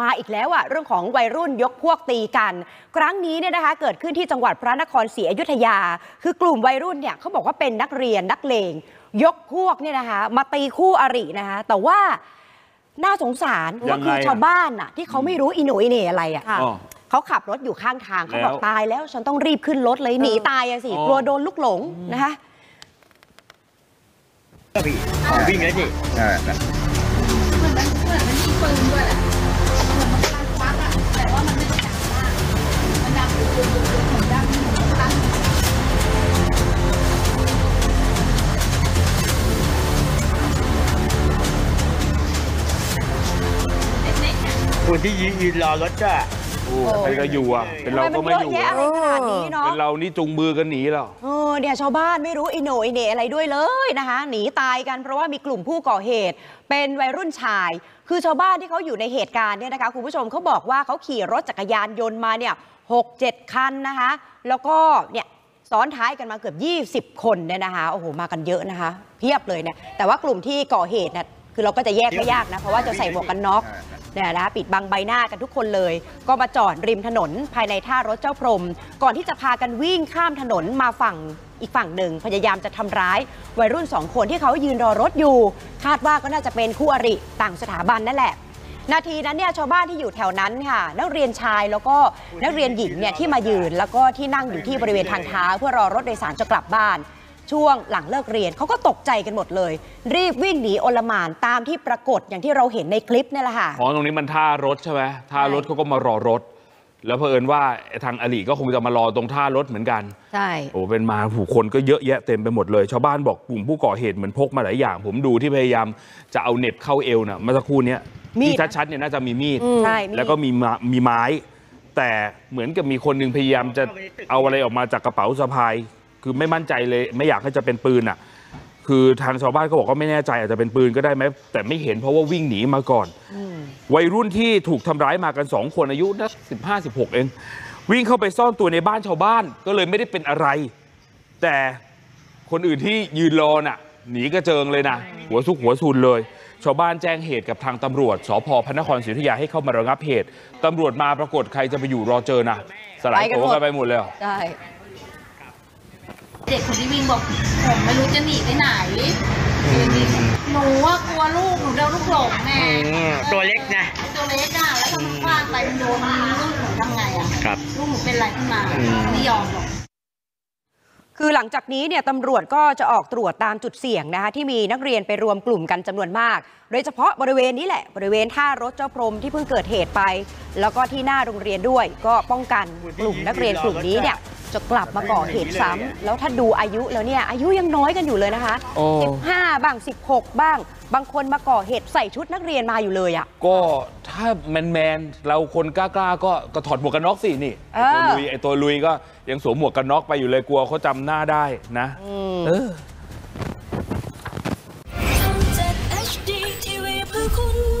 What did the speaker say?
มาอีกแล้วอะเรื่องของวัยรุ่นยกพวกตีกัน ครั้งนี้เนี่ยนะคะเกิดขึ้นที่จังหวัดพระนครศรีอยุธยา คือกลุ่มวัยรุ่นเนี่ยเขาบอกว่าเป็นนักเรียนนักเลงยกพวกเนี่ยนะคะมาตีคู่อรินะคะแต่ว่าน่าสงสารยัก็งไงคืออะชาวบ้านอะที่เขาไม่รู้อีโหนอีเหน่อะไรอะอ๋อเขาขับรถอยู่ข้างทางเขาบอกแล้วตายแล้วฉันต้องรีบขึ้นรถเลยหนีตายอะสิอ๋อกลัวโดนลูกหลงนะคะพี่วิ่งแล้วนี่อ่าเหมือนมันเหมือนมันมีปืนด้วยแหละเหมื อนมันกำลังควักอะแต่ว่ามันไม่ได้ดังมากมันดังปุบปุบปุบปุบเหมือนดังเหมือนตั้งคนที่ยืนยืนรอรถก็โอ้ ใครก็อยู่อะ เป็นเราก็ไม่อยู่ ทำไมมันเยอะแยะอะไรขนาดนี้เนาะ เป็นเรานี่จุงมือกันหนีแล้ว เออเนี่ยชาวบ้านไม่รู้อิโหนอิเหนอะไรด้วยเลยนะคะ หนีตายกันเพราะว่ามีกลุ่มผู้ก่อเหตุ เป็นวัยรุ่นชาย คือชาวบ้านที่เขาอยู่ในเหตุการณ์เนี่ยนะคะคุณผู้ชมเขาบอกว่าเขาขี่รถจักรยานยนต์มาเนี่ยหกเจ็ดคันนะคะ แล้วก็เนี่ยซ้อนท้ายกันมาเกือบ 20 คนเนี่ยนะคะโอ้โหมากันเยอะนะคะ เพียบเลยเนี่ยแต่ว่ากลุ่มที่ก่อเหตุเนี่ยคือเราก็จะแยกไม่ยากนะเพราะว่าจะใส่หมวกกันน็อก เนี่ยนะปิดบังใบหน้ากันทุกคนเลย ก็มาจอดริมถนนภายในท่ารถเจ้าพรม ก่อนที่จะพากันวิ่งข้ามถนนมาฝั่งอีกฝั่งหนึ่งพยายามจะทำร้าย วัยรุ่นสองคนที่เขายืนรอรถอยู่ คาดว่าก็น่าจะเป็นคู่อริต่างสถาบันนั่นแหละ นาทีนั้นเนี่ยชาวบ้านที่อยู่แถวนั้นค่ะ นักเรียนชายแล้วก็นักเรียนหญิงเนี่ยที่มายืนแล้วก็ที่นั่งอยู่ที่บริเวณทางเท้าเพื่อรอรถโดยสารจะกลับบ้าน ช่วงหลังเลิกเรียนเขาก็ตกใจกันหมดเลย รีบวิ่งหนีโอลหมานตามที่ปรากฏอย่างที่เราเห็นในคลิปนี่แหละค่ะอ๋อตรงนี้มันท่ารถใช่ไหมท่ารถเขาก็มารอรถ แล้วเผอิญว่าทางอลีก็คงจะมารอตรงท่ารถเหมือนกันใช่โอ้เป็นมาผู้คนก็เยอะแยะเต็มไปหมดเลย ชาวบ้านบอกกลุ่มผู้ก่อเหตุเหมือนพกมาหลายอย่าง ผมดูที่พยายามจะเอาเหน็บเข้าเอวน่ะเมื่อสักครู่เนี้ยมีดที่ชัดๆเนี่ยน่าจะมีมีดใช่มีแล้วก็มีมามีไม้แต่เหมือนกับมีคนหนึงพยายามจะเอาอะไรออกมาจากกระเป๋าสะพาย คือไม่มั่นใจเลย ไม่อยากให้จะเป็นปืนอะ คือทางชาวบ้านก็บอกว่าไม่แน่ใจอาจจะเป็นปืนก็ได้ไหมแต่ไม่เห็นเพราะว่าวิ่งหนีมาก่อนวัยรุ่นที่ถูกทำร้ายมากันสองคนอายุนักสิบห้าสิบหกเองวิ่งเข้าไปซ่อนตัวในบ้านชาวบ้านก็เลยไม่ได้เป็นอะไร แต่คนอื่นที่ยืนรอน่ะ หนีกระเจิงเลยนะหัวซุกหัวซุนเลย ชาวบ้านแจ้งเหตุกับทางตำรวจสพพระนครศรีอยุธยาให้เข้ามาระงับเหตุตำรวจมาปรากฏใครจะไปอยู่รอเจอนะสลายไปกันโผหมดกันไปหมดเลยเหรอใช่ เด็กคนที่วิ่งบอกผมไม่รู้จะหนีไปไหน หนูว่ากลัวลูกหนูโดนลูกหลงแม่อืมตัวเล็กนะไอ้ตัวเล็กอะแล้วก็มันคว้างไปมันโดนลูกหนูทำไงอะครับ ลูกหนูเป็นอะไรขึ้นมาอืมไม่ยอมหรอกคือหลังจากนี้เนี่ยตำรวจก็จะออกตรวจตามจุดเสี่ยงนะคะที่มีนักเรียนไปรวมกลุ่มกันจำนวนมาก โดยเฉพาะบริเวณนี้แหละบริเวณท่ารถเจ้าพรมที่เพิ่งเกิดเหตุไป แล้วก็ที่หน้าโรงเรียนด้วย ก็ป้องกันกลุ่มนักเรียนกลุ่มนี้เนี่ย จะกลับมาก่อเหตุซ้ำแล้วถ้าดูอายุแล้วเนี่ยอายุยังน้อยกันอยู่เลยนะคะ โอ้ 15 บ้าง 16 บ้าง บางคนมาก่อเหตุใส่ชุดนักเรียนมาอยู่เลยอะก็ถ้าแมนแมนๆเราคนกล้าๆก็ก็ถอดหมวกกันน็อกสินี่ไอตัวเออลุยไอตัวลุยก็ยังสวมหมวกกันน็อกไปอยู่เลยกลัวเขาจำหน้าได้นะเออ ทำจาก HD TV เพื่อคุณ